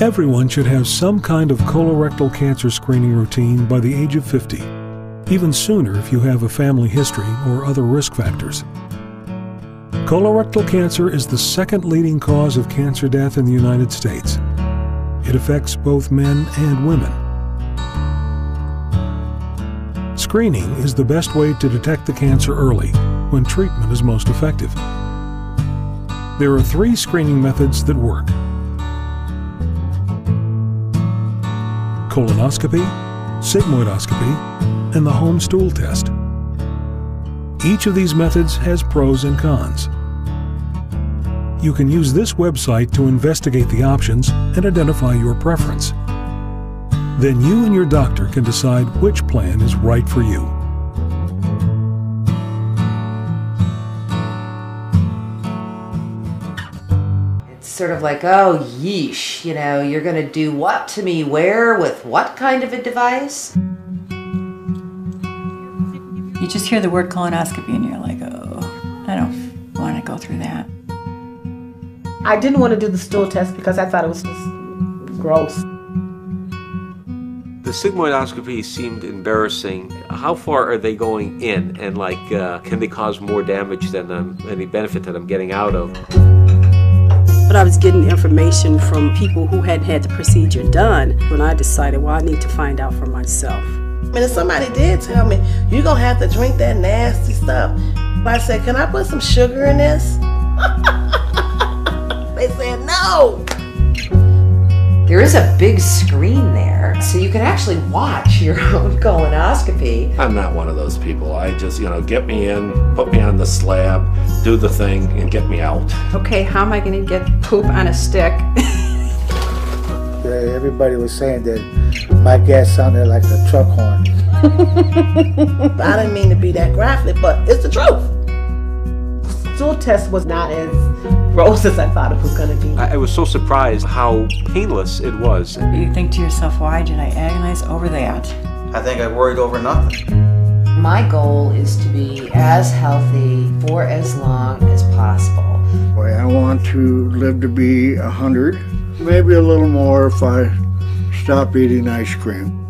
Everyone should have some kind of colorectal cancer screening routine by the age of 50, even sooner if you have a family history or other risk factors. Colorectal cancer is the second leading cause of cancer death in the United States. It affects both men and women. Screening is the best way to detect the cancer early, when treatment is most effective. There are three screening methods that work colonoscopy, sigmoidoscopy, and the home stool test. Each of these methods has pros and cons. You can use this website to investigate the options and identify your preference. Then you and your doctor can decide which plan is right for you. Sort of like, oh, yeesh, you know, you're going to do what to me, where, with what kind of a device? You just hear the word colonoscopy and you're like, oh, I don't want to go through that. I didn't want to do the stool test because I thought it was just gross. The sigmoidoscopy seemed embarrassing. How far are they going in, and like, uh, can they cause more damage than um, any benefit that I'm getting out of? But I was getting information from people who hadn't had the procedure done when I decided, well, I need to find out for myself. And if somebody did tell me, you're gonna have to drink that nasty stuff, I said, can I put some sugar in this? they said no. There is a big screen there, so you can actually watch your own colonoscopy. I'm not one of those people. I just, you know, get me in, put me on the slab, do the thing, and get me out. Okay, how am I going to get poop on a stick? Everybody was saying that my gas sounded like a truck horn. I didn't mean to be that graphic, but it's the truth. Stool test was not as gross as I thought it was going to be. I, I was so surprised how painless it was. You think to yourself, why did I agonize over that? I think I worried over nothing. My goal is to be as healthy for as long as possible. Boy, I want to live to be a hundred, maybe a little more if I stop eating ice cream.